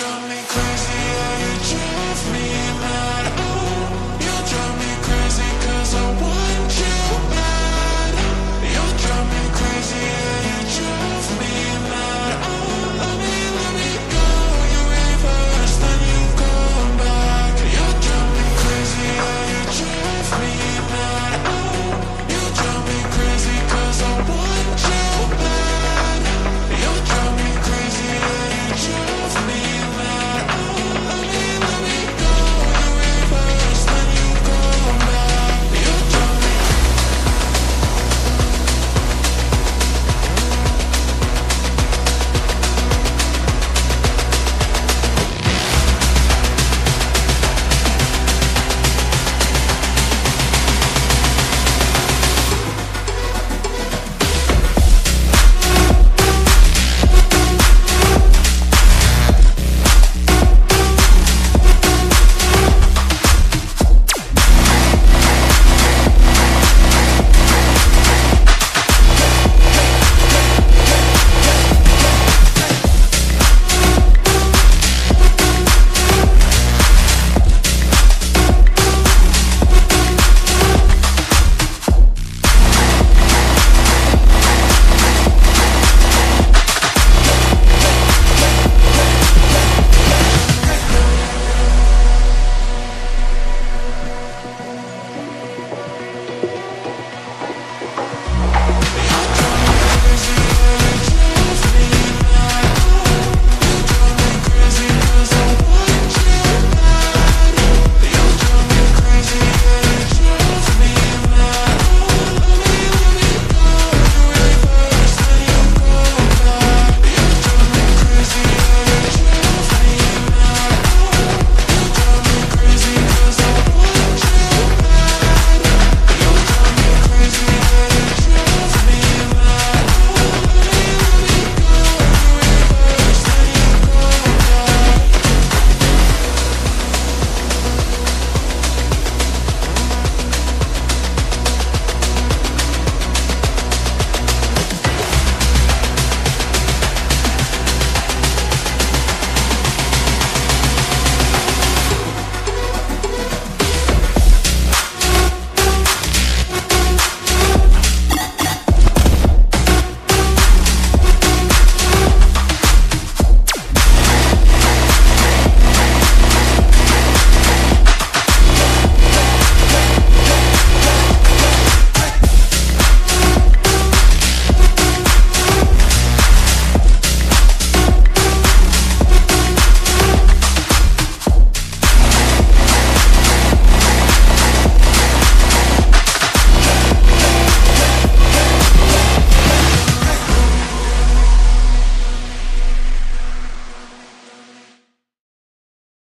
drive me crazy, yeah, you drive me